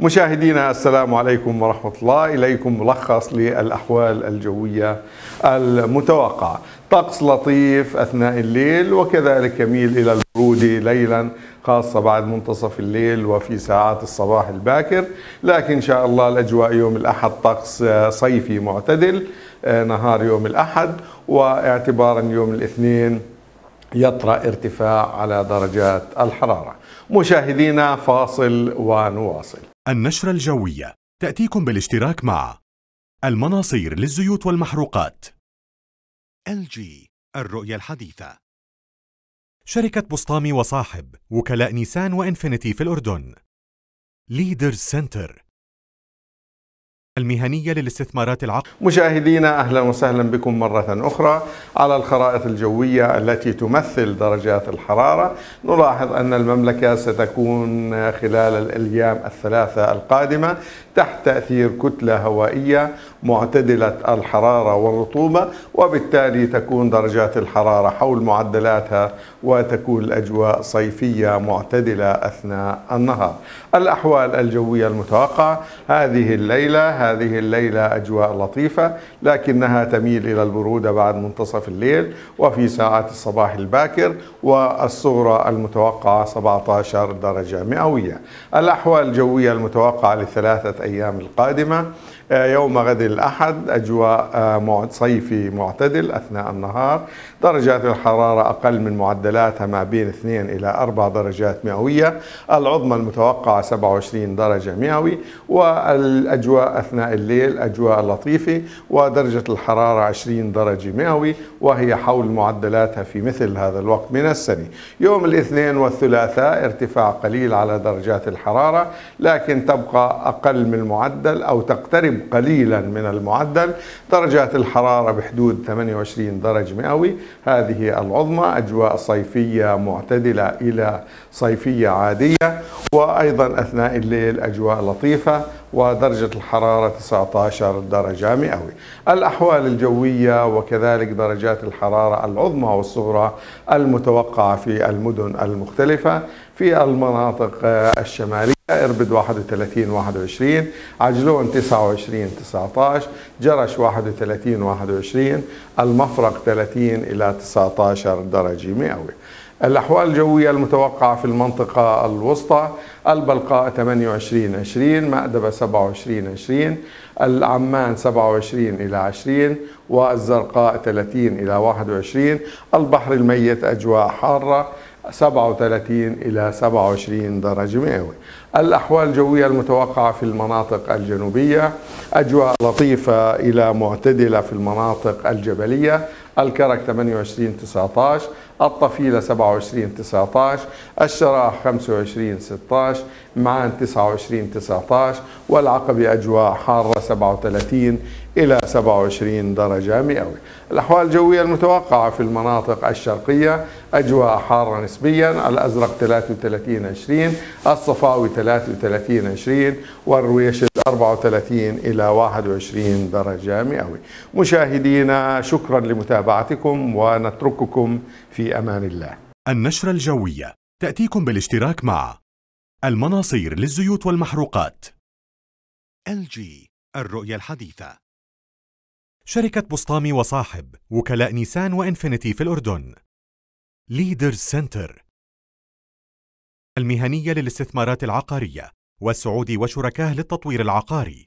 مشاهدينا السلام عليكم ورحمة الله. إليكم ملخص للأحوال الجوية المتوقعة. طقس لطيف أثناء الليل وكذلك يميل إلى البرود ليلا خاصة بعد منتصف الليل وفي ساعات الصباح الباكر. لكن إن شاء الله الأجواء يوم الأحد طقس صيفي معتدل نهار يوم الأحد. واعتبارا يوم الاثنين يطرأ ارتفاع على درجات الحرارة. مشاهدينا فاصل ونواصل. النشرة الجوية. تأتيكم بالاشتراك مع المناصير للزيوت والمحروقات. LG الرؤية الحديثة. شركة بسطامي وصاحب وكلاء نيسان وإنفينيتي في الأردن. ليدرز سنتر المهنية للاستثمارات العقد مشاهدينا أهلا وسهلا بكم مرة أخرى على الخرائط الجوية التي تمثل درجات الحرارة، نلاحظ أن المملكة ستكون خلال الأيام الثلاثة القادمة تحت تأثير كتلة هوائية معتدلة الحرارة والرطوبة وبالتالي تكون درجات الحرارة حول معدلاتها وتكون الأجواء صيفية معتدلة أثناء النهار. الأحوال الجوية المتوقعة هذه الليلة هذه الليلة أجواء لطيفة لكنها تميل إلى البرودة بعد منتصف الليل وفي ساعات الصباح الباكر والصغرى المتوقعة 17 درجة مئوية. الأحوال الجوية المتوقعة للثلاثه أيام القادمة. يوم غد الأحد أجواء صيفي معتدل أثناء النهار. درجات الحرارة أقل من معدلاتها ما بين 2 إلى 4 درجات مئوية. العظمى المتوقعة 27 درجة مئوي. والأجواء أثناء الليل أجواء لطيفة ودرجة الحرارة 20 درجة مئوي وهي حول معدلاتها في مثل هذا الوقت من السنة. يوم الاثنين والثلاثاء ارتفاع قليل على درجات الحرارة لكن تبقى أقل من المعدل أو تقترب قليلا من المعدل. درجات الحرارة بحدود 28 درجة مئوي. هذه العظمى أجواء صيفية معتدلة إلى صيفية عادية. وأيضا أثناء الليل أجواء لطيفة ودرجة الحرارة 19 درجة مئوي. الأحوال الجوية وكذلك درجات الحرارة العظمى والصغرى المتوقعة في المدن المختلفة في المناطق الشمالية. إربد 31 21 عجلون 29 19 جرش 31 21 المفرق 30 إلى 19 درجة مئوي. الأحوال الجوية المتوقعة في المنطقة الوسطى البلقاء 28 20 مأدبة 27 20 العمان 27 إلى 20 والزرقاء 30 إلى 21 البحر الميت أجواء حارة 37 إلى 27 درجة مئوي الأحوال الجوية المتوقعة في المناطق الجنوبية أجواء لطيفة إلى معتدلة في المناطق الجبلية الكرك 28 19 الطفيلة 27 19 الشراح 25 16 معان 29 19 والعقبة أجواء حارة 37 إلى 27 درجة مئوي الأحوال الجوية المتوقعة في المناطق الشرقية أجواء حارة نسبيا الأزرق 33 20 الصفاوي 33 20 والرويشد 34 إلى 21 درجة مئوي مشاهدينا شكرا لمتابعتكم ونترككم في أمان الله. النشرة الجوية. تأتيكم بالاشتراك مع المناصير للزيوت والمحروقات. LG الرؤية الحديثة. شركة بسطامي وصاحب وكلاء نيسان وإنفينيتي في الأردن. ليدرز سنتر المهنية للاستثمارات العقارية. والسعودي وشركاه للتطوير العقاري.